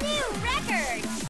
New record!